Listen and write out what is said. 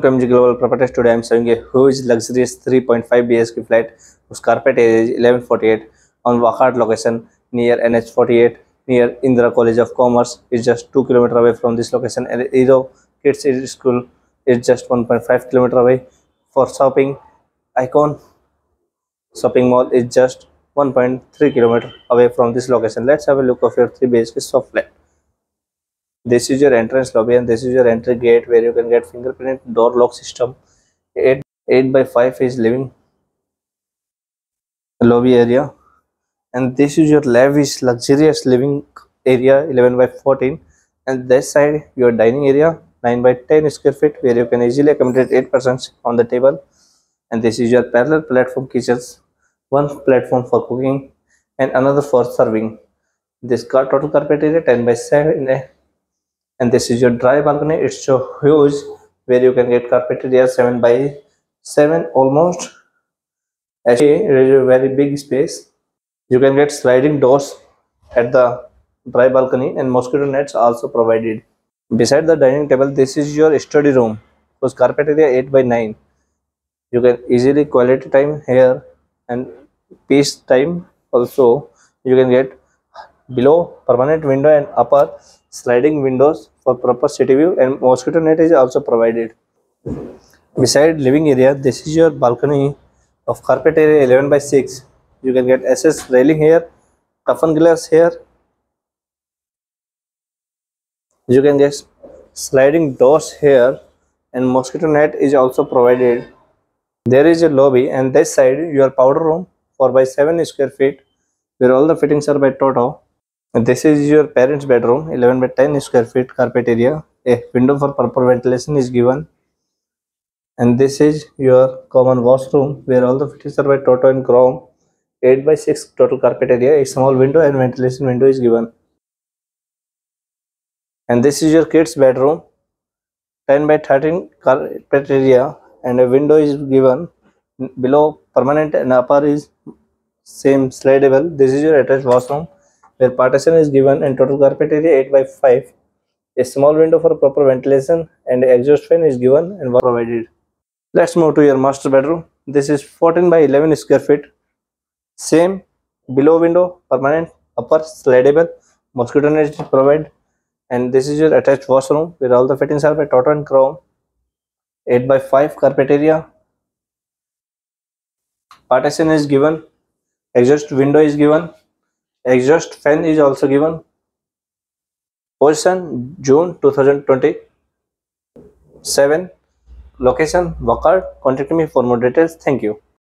Welcome to MG Global Properties. Today I am showing a huge luxurious 3.5 BHK flat whose carpet area is 1148 on Wakhat location near NH48 near Indira College of Commerce. is just 2 km away from this location and Edo Kids School is just 1.5 km away. For shopping, Icon shopping mall is just 1.3 km away from this location. Let's have a look of your 3 BHK soft flat this is your entrance lobby and this is your entry gate where you can get fingerprint door lock system. 8 8 by 5 is living lobby area. And this is your lavish luxurious living area 11 by 14 and this side your dining area 9 by 10 square feet where you can easily accommodate 8 persons on the table. And this is your parallel platform kitchens one platform for cooking and another for serving. This got total carpet area 10 by 7 and this is your dry balcony. It's so huge where you can get carpet area 7 by 7 almost. Actually it is a very big space. You can get sliding doors at the dry balcony and mosquito nets also provided. Beside the dining table this is your study room. Whose carpet area 8 by 9 you can easily quality time here and peace time also. You can get below permanent window and upper sliding windows for proper city view and mosquito net is also provided. Beside living area this is your balcony of carpet area 11 by 6 you can get ss railing here coffin glass here. You can get sliding doors here and mosquito net is also provided. There is a lobby and this side your powder room 4 by 7 square feet where all the fittings are by toto this is your parents bedroom 11 by 10 square feet carpet area. A window for proper ventilation is given. And this is your common washroom where all the fittings are by toto and chrome. 8 by 6 total carpet area a small window and ventilation window is given. And this is your kids bedroom. 10 by 13 carpet area and a window is given. Below permanent and upper is same slidable. This is your attached washroom where partition is given and total carpet area 8 by 5 a small window for proper ventilation and exhaust fan is given and provided. Let's move to your master bedroom. This is 14 by 11 square feet. Same below window permanent upper slidable mosquito net is provided. And this is your attached washroom where all the fittings are by toto and chrome 8 by 5 carpet area. Partition is given. Exhaust window is given exhaust fan is also given. Position june 2027 location Wakad contact me for more details. Thank you